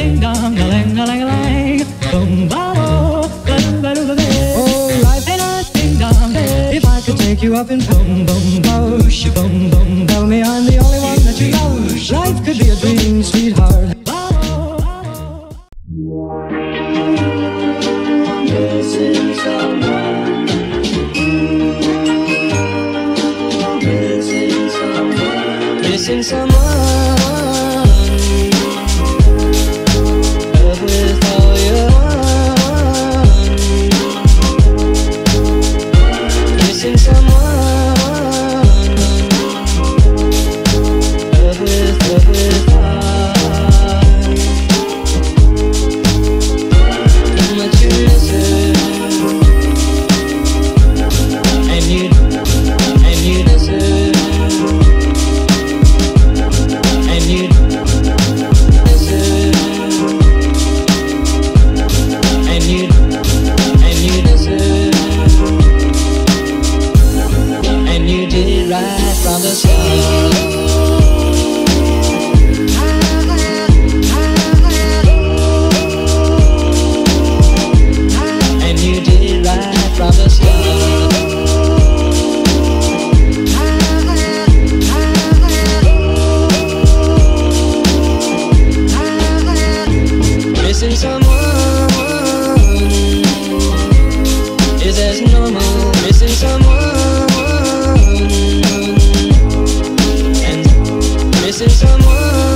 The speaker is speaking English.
ding dong, a lang a lang a lang, boom ba ba ba ba Oh, life ain't a ding dong. If I could take you up and boom boom boosh, boom boom, tell me I'm the only one that you know. Life could be a dream, sweetheart. Missing someone. Missing someone. Someone. Love someone